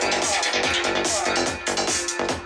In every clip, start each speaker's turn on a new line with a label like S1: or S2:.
S1: twist, twist, twist.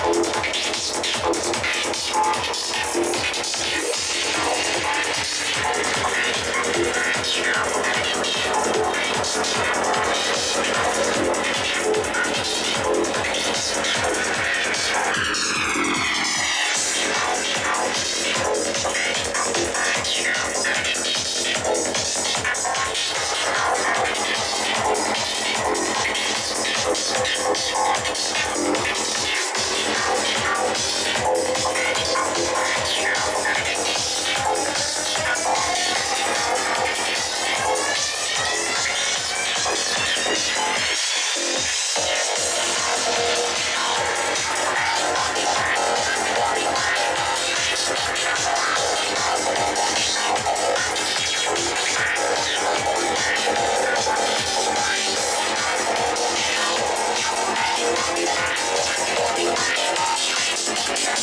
S1: more.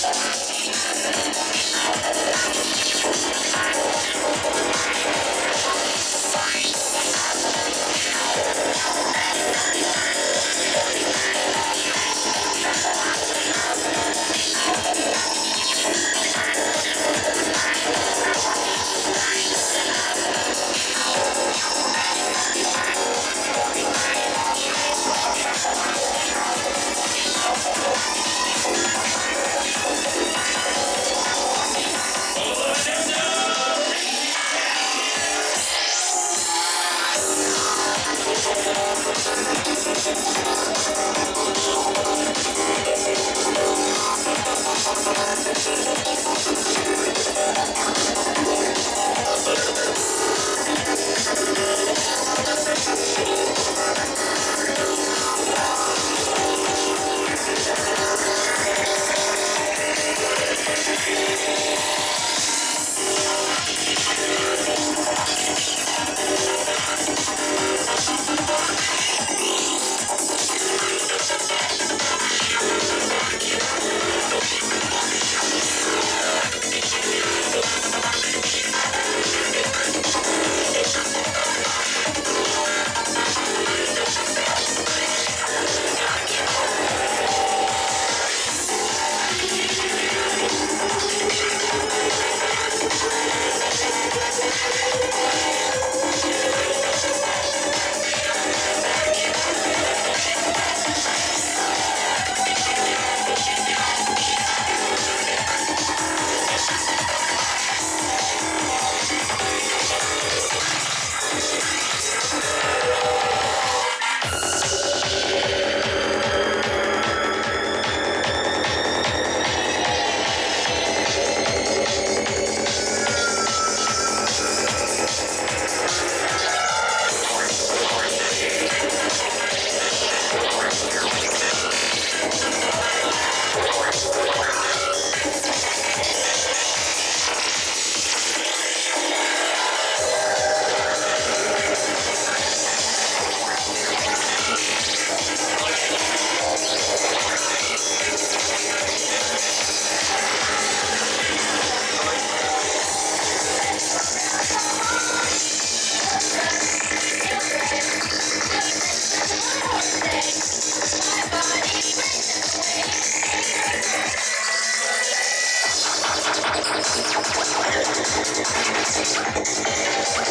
S1: ま Música